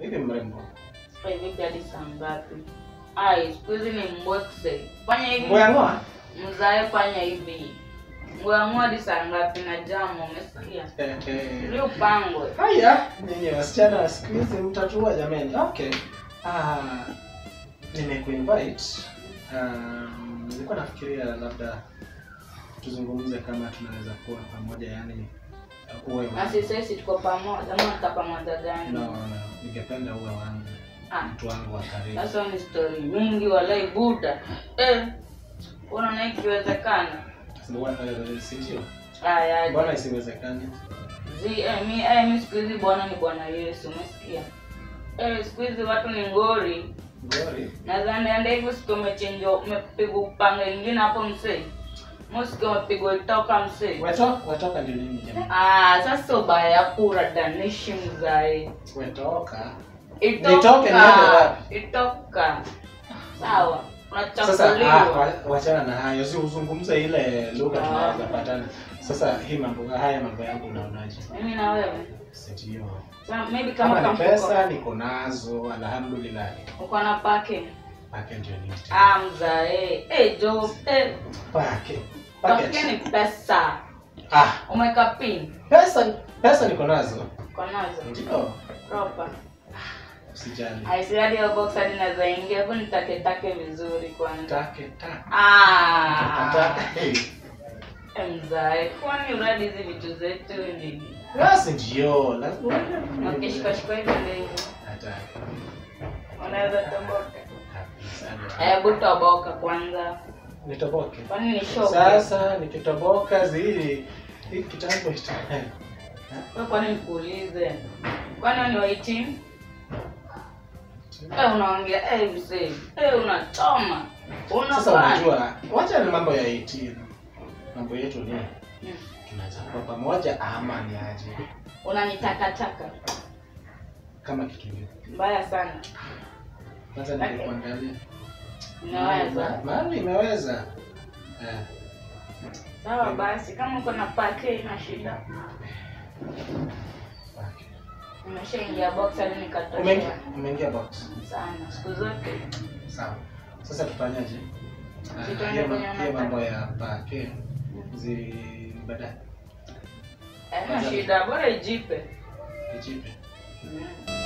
Vipi mrembo? Sasa hivi hadi saa ngapi? Ai, siku hizi ni mbwekse. Fanya hivi. Ngoja ngoa. Mzae fanya hivi. Ngoamua hadi saa ngapi na jamu umesikia? Ndio pango. Haya, nyinyi wasichana siku hizi mtatua jamani. Okay. Ah, nimekuinvite. Um, nilikuwa nafikiria labda tuzungumze kama tunaweza kuwa pamoja yani uwe wangu. sisi tuko pamoja. Ama tutapamoja gani? No, no, ningependa uwe wangu, Ah, mtu wangu wa karibu. sasa ni story mingi walai buda. Eh. Unaona ikiwezekana? Bwana isiwezekane? zi eh, mi eh, mi siku hizi bwana ni Bwana Yesu, umesikia? Eh, siku hizi watu ni ngori. Ngori. Nadhani ndio hivyo siku umechinjwa umepigwa upanga ingine hapo msee. Mosiki umepigwa itoka msee. Wetoka, wetoka ndio nini jamani? Ah, sasa ubaya ya kura danishi mzai. Wetoka. Itoka. Nitoke niende wapi? Itoka. Sawa. Sasa ah, wachana na hayo, si uzungumze ile lugha Ah. tunaweza patana. Sasa hii mambo haya mambo yangu unaonaje? Mimi na wewe. Sa, maybe kama Kama pesa niko nazo, alhamdulillah. Uko na pake. Pake ndio nini? Ah, mzae. Eh, jo, eh. Pake. Pake. ni pesa. Ah, Umeweka pin. pesa pesa niko nazo. Niko nazo. Ndio. Proper. Usijali. Aisi hadi hiyo box hadi naweza ingia hapo nitake take vizuri kwanza. Take take. Ah. Take. Hey. Eh, Mzae, kwani unadi hizi vitu zetu nini? Basi ndio. Lazima. ukishikashika hivi ndio Hata. unaweza toboka. Hebu toboka kwanza. Nitoboke. Sasa nikitoboka zili hii kitambo ita. Kwa kwani nikuulize? Kwani ni wahitimu? Eh, unaongea eh mzee. Eh, unachoma. Sasa unajua, wacha ni mambo ya 18. Mambo yetu ni Hmm. kuwa pamoja ama ni aje Unanitakataka. kama kitu. Mbaya sana. Kwanza nilikuangalia. Mami imeweza. Eh, Sawa basi, kama uko na pake ina shida. okay. Nimeshaingia box hadi Umeingia umeingia box. sana siku zote. Sawa. Sasa tufanyaje? Ah, kwenye mambo ya pake zi baadaye. Haina shida, bora ijipe. Ijipe. Mm.